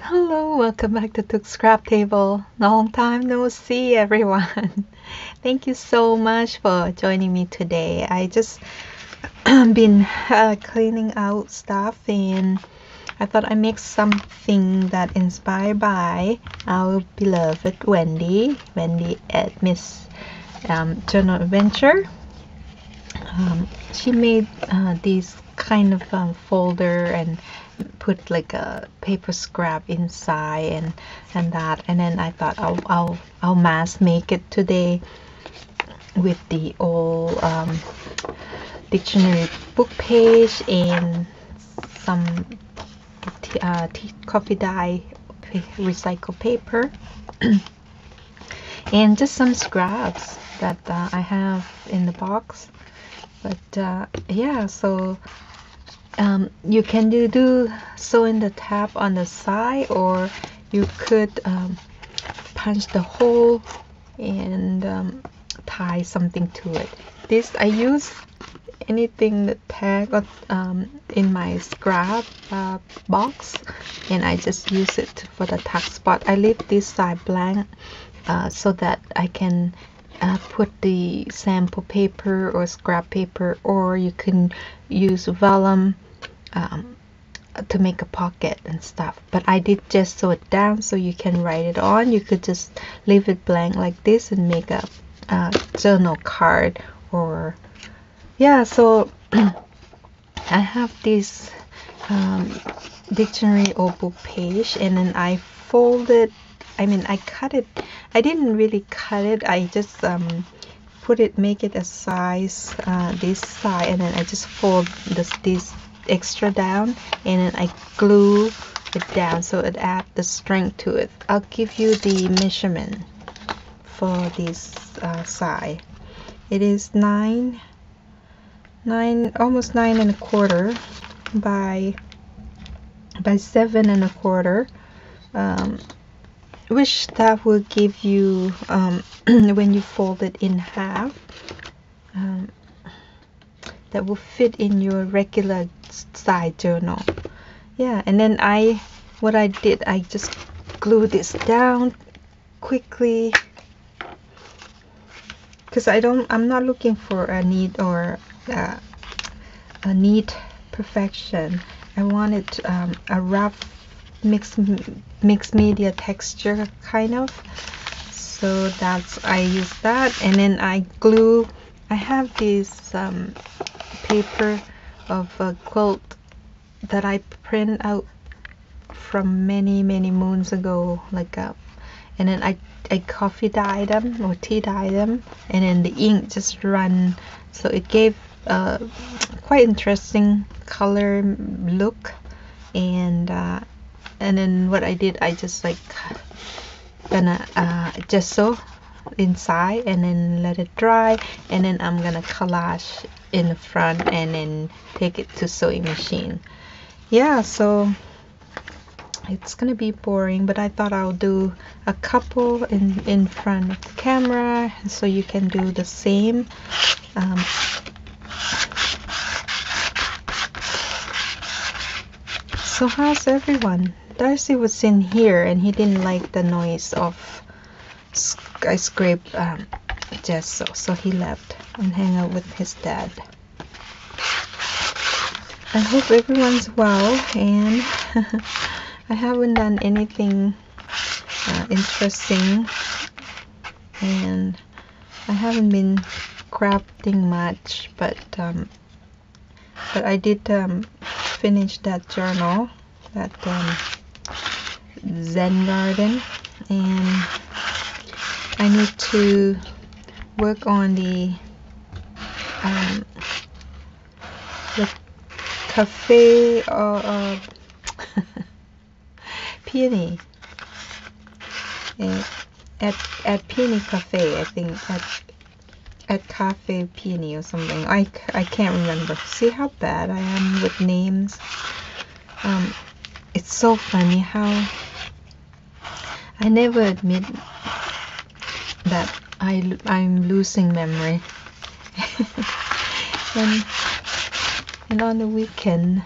Hello, welcome back to Took's Craft Table. Long time no see, everyone. Thank you so much for joining me today. I just been uh, cleaning out stuff and I thought I'd make something that inspired by our beloved Wendy, Wendy at Miss um, Journal Adventure. Um, she made uh, these kind of um, folder and put like a paper scrap inside and and that. And then I thought I'll I'll, I'll mass make it today with the old um, dictionary book page and some tea, uh, coffee dye recycled paper. And just some scraps that uh, I have in the box. But uh, yeah so um, you can do, do sew in the tab on the side or you could um, punch the hole and um, tie something to it. This I use anything that tag um, in my scrap uh, box and I just use it for the tuck spot. I leave this side blank uh, so that I can uh, put the sample paper or scrap paper or you can use vellum um, to make a pocket and stuff. But I did just sew it down so you can write it on. You could just leave it blank like this and make a, journal card or yeah so I have this um, dictionary or book page and then I folded I mean I cut it I didn't really cut it. I just um, put it make it a size uh, this size and then I just fold this this extra down and then I glue it down so it add the strength to it. I'll give you the measurement for this uh, side it is nine nine almost nine and a quarter by by seven and a quarter um, which that will give you um, when you fold it in half um, that will fit in your regular side journal. Yeah and then I what I did I just glued this down quickly. Because I don't I'm not looking for a neat or uh, a neat perfection. I wanted um, a rough mixed mixed media texture kind of. So that's I use that. And then I glue I have this um, paper of a quilt that I print out from many many moons ago like a uh, and then I, I coffee dye them or tea dye them and then the ink just run. So it gave a quite interesting color look and uh, and then what I did I just like gonna uh, gesso inside and then let it dry. And then I'm gonna collage in the front and then take it to sewing machine. Yeah so it's gonna be boring but I thought I'll do a couple in in front of the camera so you can do the same. Um, so how's everyone? Darcy was in here and he didn't like the noise of I scraped um, gesso so he left and hang out with his dad. I hope everyone's well and I haven't done anything uh, interesting and I haven't been crafting much but um, but I did um, finish that journal that um, Zen Garden and I need to work on the um, the cafe or uh, peony. Uh, at at peony cafe I think at at cafe peony or something. I, I can't remember. See how bad I am with names? Um, it's so funny how I never admit that I, I'm losing memory. and, and on the weekend,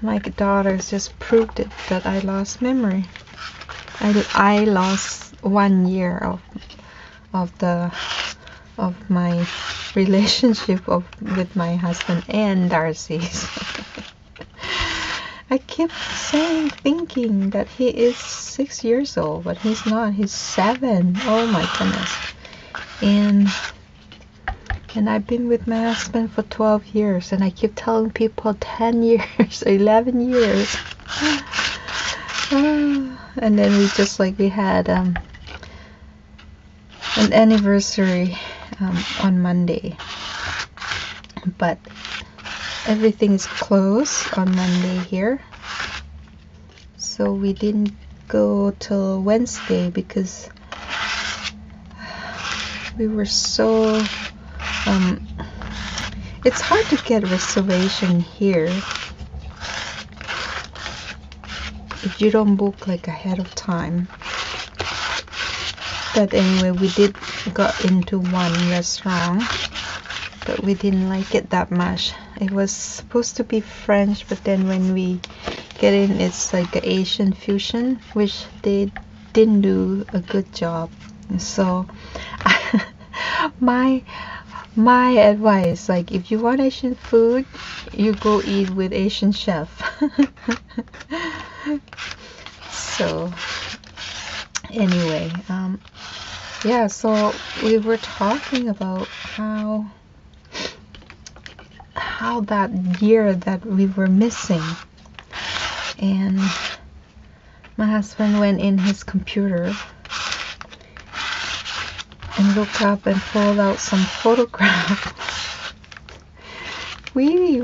my daughters just proved it that I lost memory. I, I lost one year of of the of my relationship of with my husband and Darcy's. I keep saying, thinking that he is six years old, but he's not. He's seven. Oh my goodness. And and I've been with my husband for 12 years, and I keep telling people 10 years, 11 years. and then we just like we had um, an anniversary um, on Monday, but everything is closed on Monday here, so we didn't go till Wednesday because we were so um, it's hard to get reservation here if you don't book like ahead of time. But anyway we did got into one restaurant but we didn't like it that much. It was supposed to be French but then when we get in it's like an Asian fusion which they didn't do a good job. So my my advice like if you want asian food you go eat with asian chef. So anyway um yeah so we were talking about how how that year that we were missing and my husband went in his computer and looked up and pulled out some photographs. we,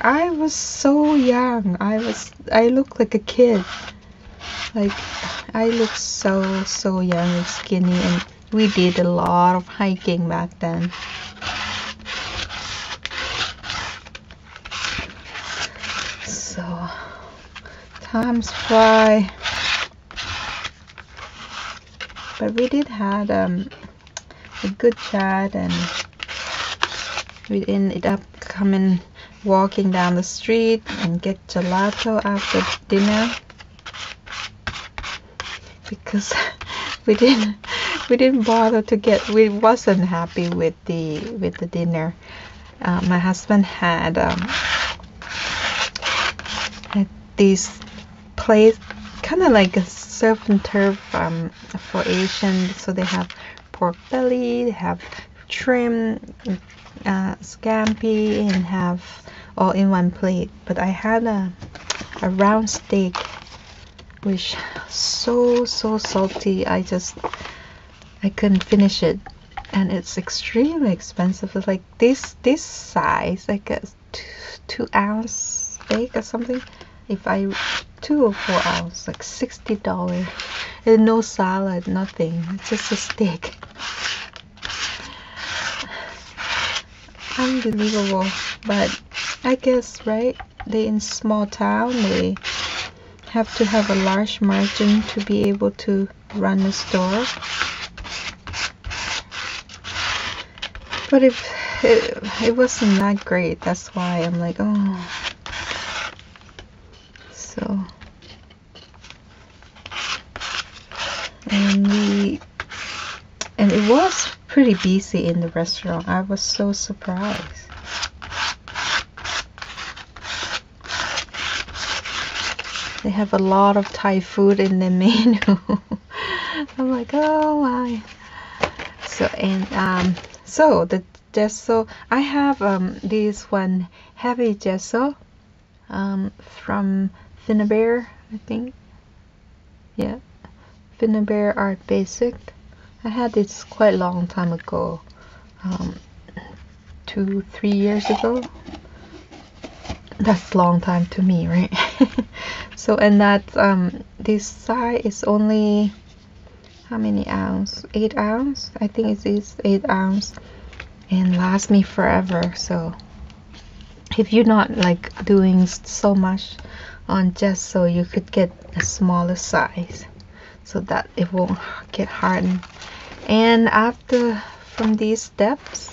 I was so young. I was, I looked like a kid. Like, I looked so, so young and skinny and we did a lot of hiking back then. So, times fly. But we did had um, a good chat and we ended up coming walking down the street and get gelato after dinner because we didn't we didn't bother to get we wasn't happy with the with the dinner uh, my husband had um, had these place kind of like a surf and turf um, for Asian so they have pork belly, they have trim, uh, scampi, and have all in one plate. But I had a, a round steak, which so so salty. I just I couldn't finish it, and it's extremely expensive. It's like this this size, like a two, two ounce steak or something. If I two or four ounce, like sixty dollars, and no salad, nothing. It's just a steak. unbelievable but I guess right they in small town they have to have a large margin to be able to run a store but if it, it wasn't that great that's why I'm like oh so and we and it was pretty busy in the restaurant. I was so surprised. They have a lot of Thai food in the menu. I'm like, oh my. So and um, so the gesso I have um this one heavy gesso um from Finnabair I think. Yeah, Finnabair Art Basic. I had this quite a long time ago um, two three years ago. That's long time to me right? So and that um, this size is only how many ounce? Eight ounce? I think it is eight ounce. And lasts me forever so if you're not like doing so much on just so you could get a smaller size so that it won't get hardened and after from these steps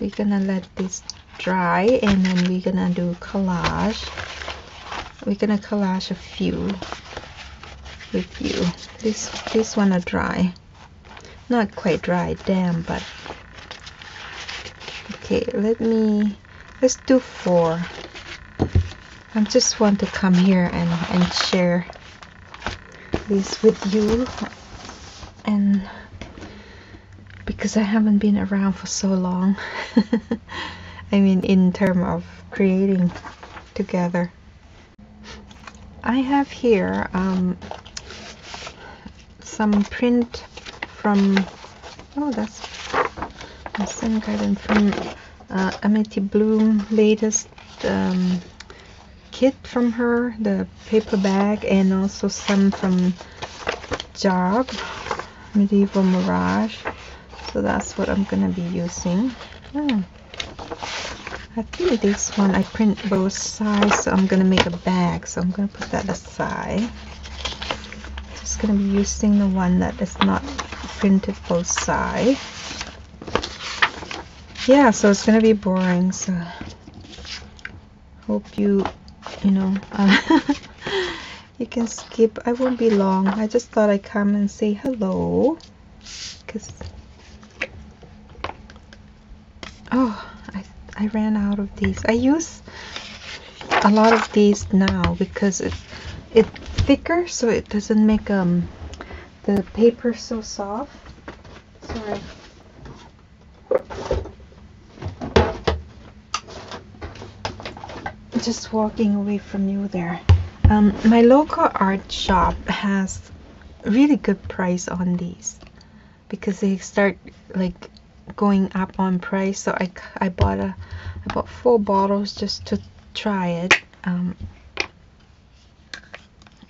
we're gonna let this dry and then we're gonna do collage we're gonna collage a few with you. This this one are dry. Not quite dry, damn, but okay, let me let's do four. I just want to come here and, and share this with you. And because I haven't been around for so long I mean in terms of creating together. I have here um, some print from oh that's a Sun Garden from uh, Amity Bloom latest um, kit from her the paper bag and also some from Job Medieval Mirage. So that's what I'm gonna be using. Oh. I think this one I print both sides so I'm gonna make a bag. So I'm gonna put that aside. Just gonna be using the one that is not printed both sides. Yeah so it's gonna be boring so hope you you know uh, you can skip. I won't be long. I just thought I'd come and say hello. Because oh I, I ran out of these. I use a lot of these now because it it's thicker so it doesn't make um the paper so soft. Sorry just walking away from you there. Um, my local art shop has really good price on these because they start like going up on price. So I, I bought a I bought four bottles just to try it. Um,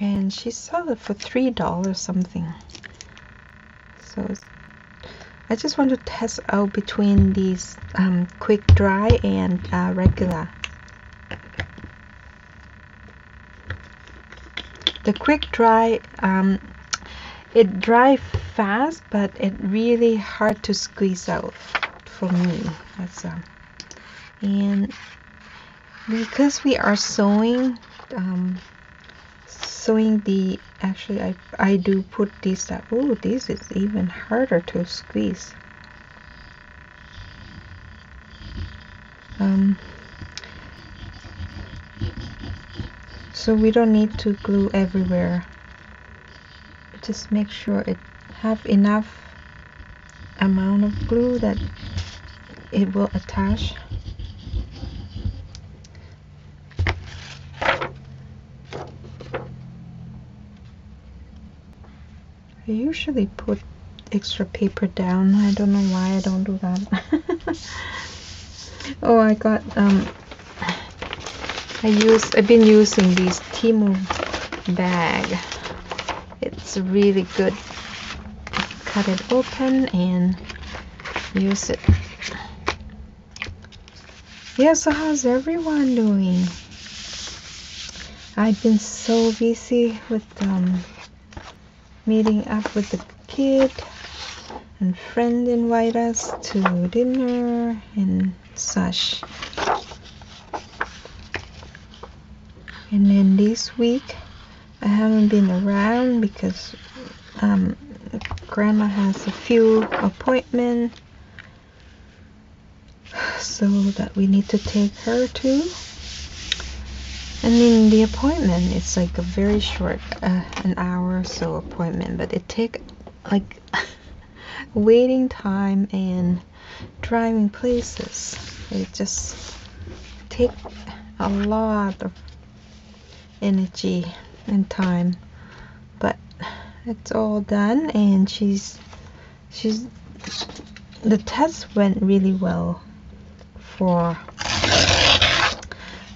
and she sold it for three dollars something. So I just want to test out between these um, quick dry and uh, regular the quick dry um, it dry fast but it really hard to squeeze out for me. That's um, and because we are sewing um, sewing the actually I, I do put this up oh this is even harder to squeeze. Um, so we don't need to glue everywhere. Just make sure it have enough amount of glue that it will attach. I usually put extra paper down. I don't know why I don't do that. Oh I got um I use I've been using these Temu bag. It's really good. Cut it open and use it. Yeah so how's everyone doing? I've been so busy with um, meeting up with the kid and friend invite us to dinner and such and then this week I haven't been around because um, grandma has a few appointments so that we need to take her to and in the appointment it's like a very short uh, an hour or so appointment but it take like waiting time and driving places. It just take a lot of energy and time. But it's all done and she's she's the test went really well for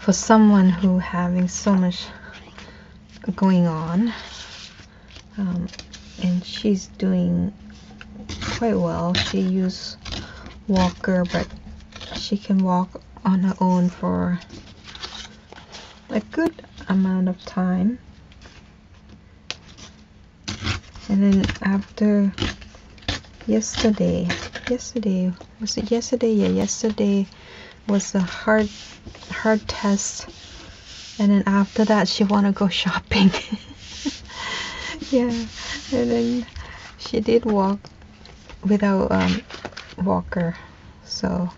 for someone who having so much going on. Um, and she's doing quite well. She used walker but she can walk on her own for a good amount of time. And then after yesterday yesterday was it yesterday? Yeah yesterday was a hard hard test. And then after that she want to go shopping. Yeah and then she did walk without um, walker. So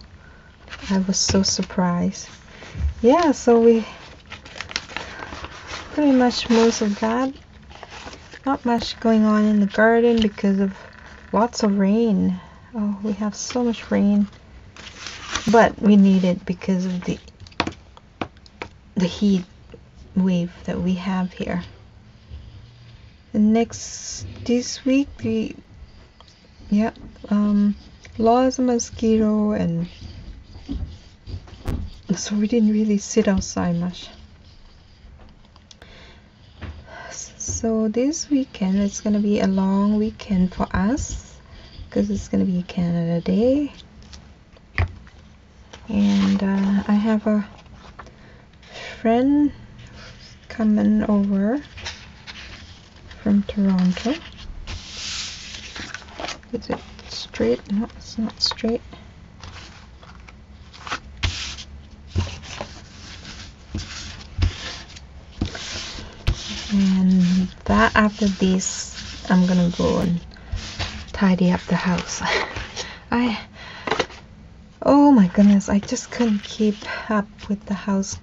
I was so surprised. Yeah so we pretty much most of that. Not much going on in the garden because of lots of rain. Oh we have so much rain. But we need it because of the the heat wave that we have here. And next this week we yeah um lots of mosquito and so we didn't really sit outside much so this weekend it's gonna be a long weekend for us because it's gonna be Canada Day. And uh, I have a friend coming over from Toronto. Is it straight? no it's not straight and that after this I'm gonna go and tidy up the house. I oh my goodness I just couldn't keep up with the house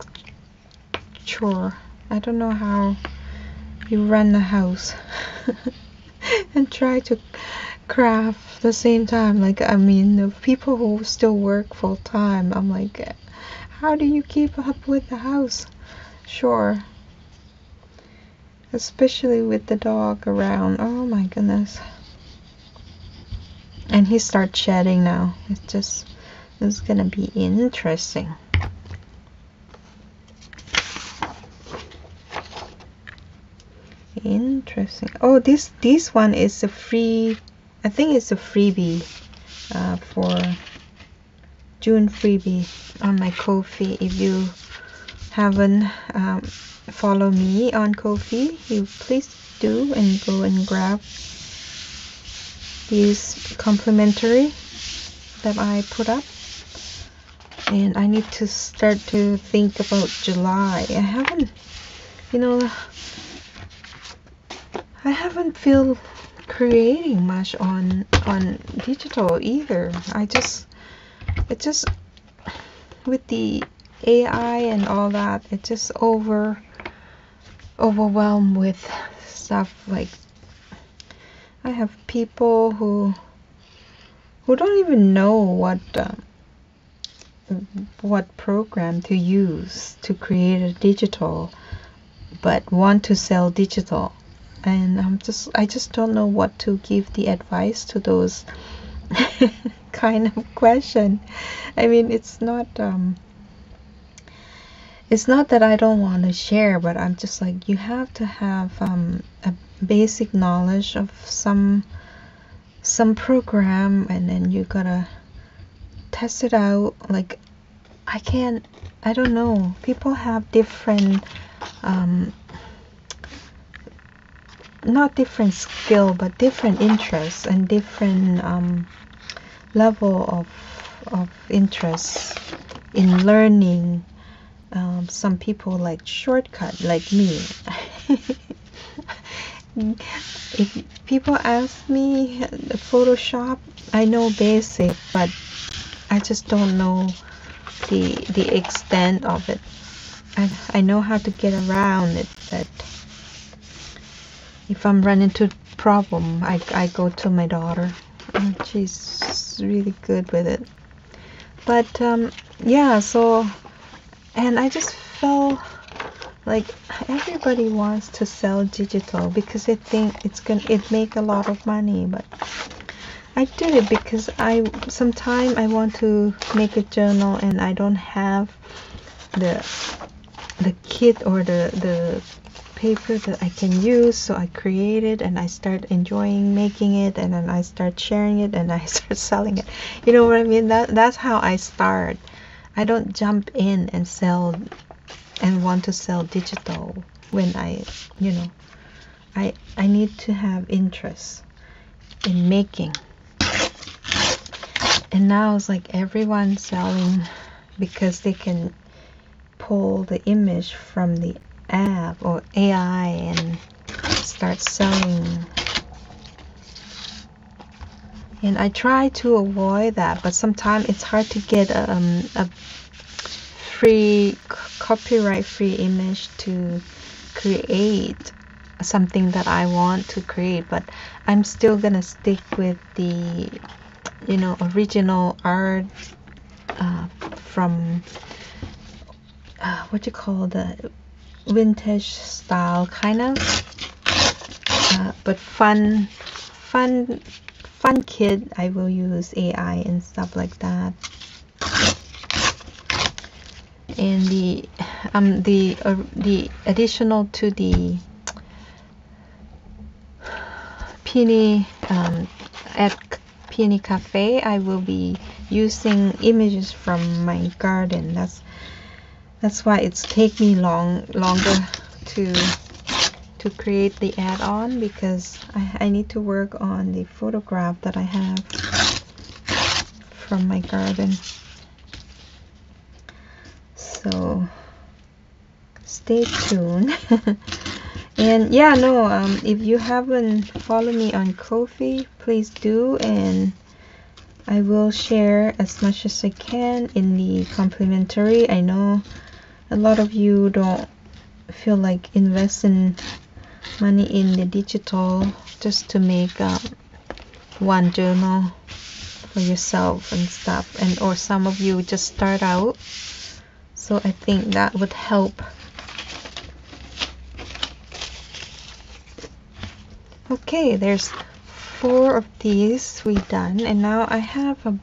chore. I don't know how you run the house and try to craft the same time. Like I mean the people who still work full time I'm like how do you keep up with the house? Sure especially with the dog around. Oh my goodness. And he starts shedding now. It's just it's gonna be interesting. Interesting. Oh this this one is a free I think it's a freebie uh, for June freebie on my Ko-fi. If you haven't um, follow me on Ko-fi you please do and go and grab these complimentary that I put up. And I need to start to think about July. I haven't you know I haven't feel creating much on on digital either. I just it just with the AI and all that. It's just over overwhelmed with stuff like I have people who who don't even know what uh, what program to use to create a digital but want to sell digital and I'm just I just don't know what to give the advice to those kind of question I mean it's not um it's not that I don't want to share but I'm just like you have to have um, a basic knowledge of some some program and then you gotta test it out. Like I can't I don't know. People have different um, not different skill but different interests and different um, level of of interest in learning um, some people like shortcut like me. If people ask me Photoshop I know basic but I just don't know the the extent of it. I, I know how to get around it but if I'm running into problem I, I go to my daughter and she's really good with it. But um, yeah so and I just felt like everybody wants to sell digital because they think it's gonna it make a lot of money but I did it because I sometimes I want to make a journal and I don't have the the kit or the the paper that I can use. So I create it and I start enjoying making it and then I start sharing it and I start selling it. You know what I mean? That that's how I start I don't jump in and sell and want to sell digital when I you know I I need to have interest in making. And now it's like everyone selling because they can pull the image from the app or AI and start selling and I try to avoid that but sometimes it's hard to get um, a free copyright free image to create something that I want to create but I'm still gonna stick with the you know original art uh, from uh, what you call the vintage style kind of uh, but fun fun fun kid I will use AI and stuff like that. And the um the uh, the additional to the Peony um, at Peony Cafe I will be using images from my garden. That's that's why it's take me long longer to to create the add-on because I, I need to work on the photograph that I have from my garden. So stay tuned. And yeah no um, if you haven't followed me on Ko-fi please do and I will share as much as I can in the complimentary. I know a lot of you don't feel like investing money in the digital just to make um, one journal for yourself and stuff and or some of you just start out. So I think that would help. Okay there's four of these we done and now I have a,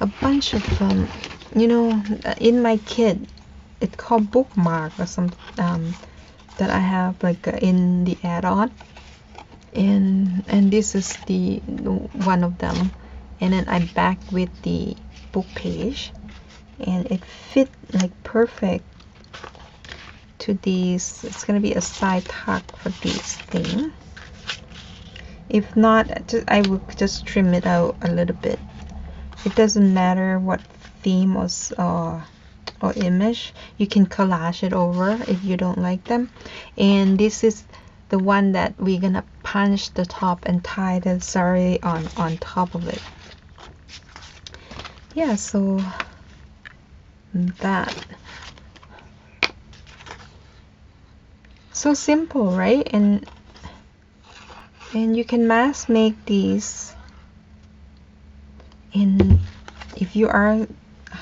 a bunch of um, you know in my kit it's called bookmark or some um, that I have like uh, in the add-on. And and this is the one of them. And then I back with the book page. And it fit like perfect to these. It's gonna be a side tuck for this thing. If not I will just trim it out a little bit. It doesn't matter what theme or, uh, or image you can collage it over if you don't like them. And this is the one that we're gonna punch the top and tie the sari on on top of it. Yeah so that. So simple right? And and you can mass make these in if you are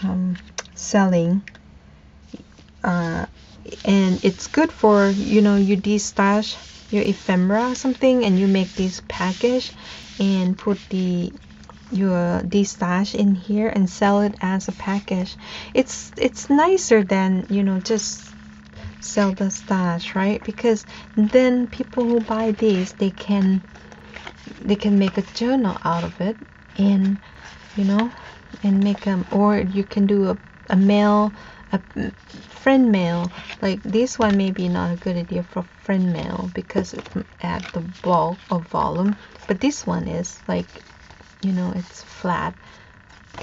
um, selling uh, and it's good for you know you destash your ephemera or something and you make this package and put the your destash in here and sell it as a package. It's it's nicer than you know just sell the stash right? Because then people who buy these they can they can make a journal out of it and you know and make them or you can do a, a mail a friend mail like this one may be not a good idea for friend mail because it add the bulk of volume. But this one is like you know it's flat.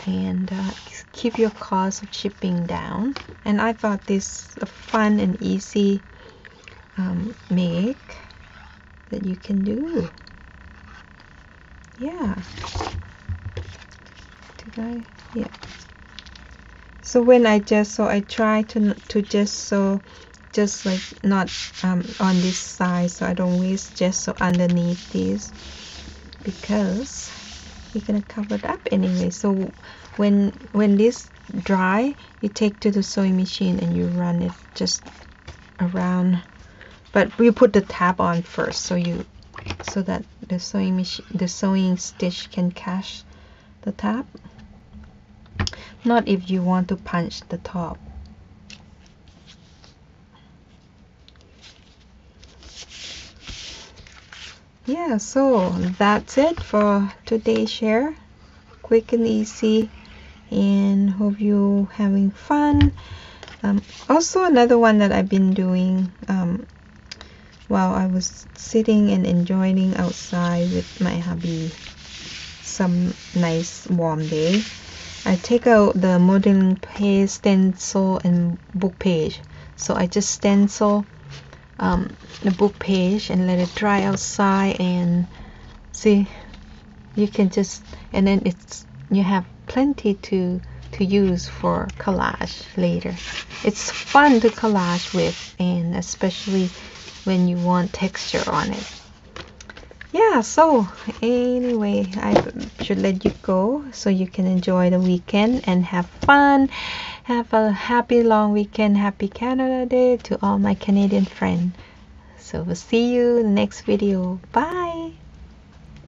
And uh, keep your cost of shipping down. And I thought this a fun and easy um, make that you can do. Yeah. Did I? Yeah so when I just so I try to to just so just like not um, on this side so I don't waste just so underneath this because you're gonna cover it up anyway. So when when this dry you take to the sewing machine and you run it just around but we put the tab on first so you so that the sewing machine the sewing stitch can catch the tab not if you want to punch the top. Yeah so that's it for today's share. Quick and easy and hope you having fun. Um, also another one that I've been doing um, while I was sitting and enjoying outside with my hubby some nice warm day I take out the modeling paste stencil and book page. So I just stencil um, the book page and let it dry outside and see you can just and then it's you have plenty to to use for collage later. It's fun to collage with and especially when you want texture on it yeah so anyway i should let you go so you can enjoy the weekend and have fun. Have a happy long weekend. Happy canada day to all my canadian friends. So we'll see you next video. Bye